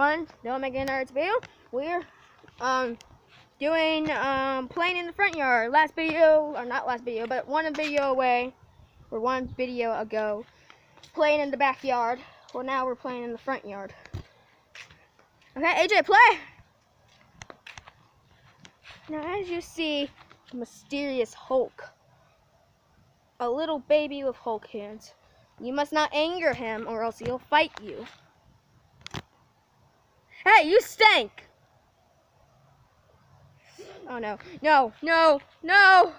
everyone, Megan Arts Video. We're um doing um playing in the front yard. Last video, or not last video, but one video away, or one video ago, playing in the backyard. Well, now we're playing in the front yard. Okay, AJ, play. Now, as you see, mysterious Hulk, a little baby with Hulk hands. You must not anger him, or else he'll fight you. Hey, you stink! Oh no, no, no, no,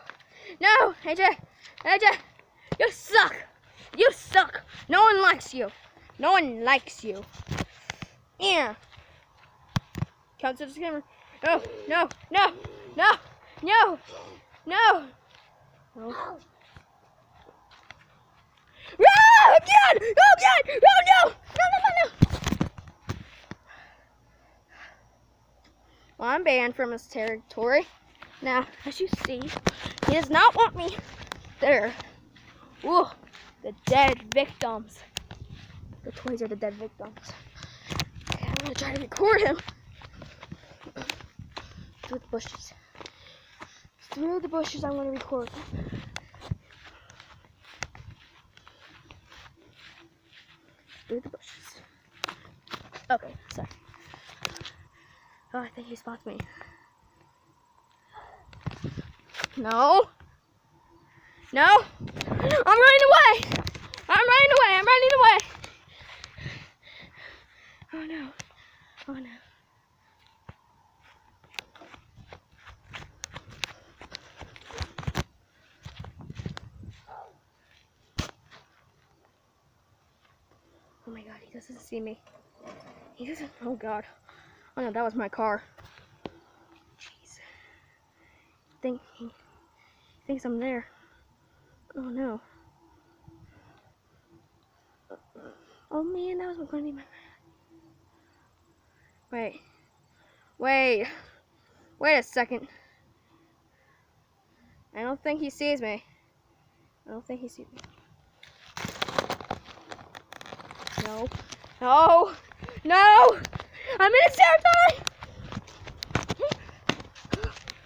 no, AJ, AJ, you suck! You suck! No one likes you. No one likes you. Yeah. Count to the camera. No, no, no, no, no, no. No again! Again! No, no! No, no, no, no! Well, I'm banned from his territory. Now, as you see, he does not want me there. Ooh, the dead victims. The toys are the dead victims. Okay, I'm gonna try to record him. Through the bushes. Through the bushes, I'm gonna record. Through the bushes. Okay, sorry. Oh, I think he spots me. No. No. I'm running away. I'm running away. I'm running away. Oh no. Oh no. Oh my god, he doesn't see me. He doesn't. Oh god. Oh no, that was my car. Jeez. Think he thinks I'm there. Oh no. Oh man, that was going to be my. Wait. Wait. Wait a second. I don't think he sees me. I don't think he sees me. No. No. No. I'm in his territory.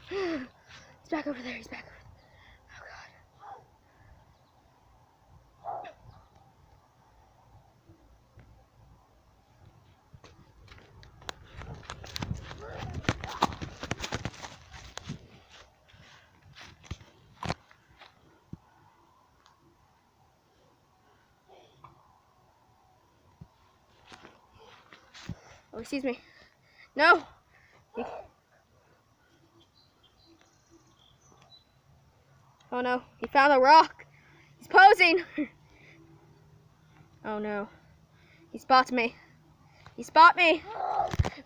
He's back over there. He's back. Oh, sees me. No. Oh no, he found a rock. He's posing. oh no. He spots me. He spot me.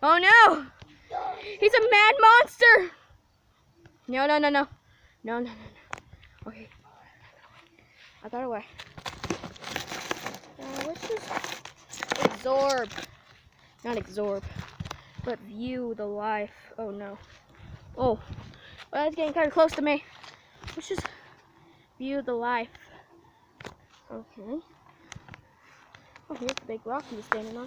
Oh no. He's a mad monster. No, no, no, no. No, no, no, no. Okay. I got away. Uh, let's just absorb. Not absorb, but view the life. Oh no. Oh, well, that's getting kind of close to me. Let's just view the life. Okay. Oh, here's the big rock he's standing on.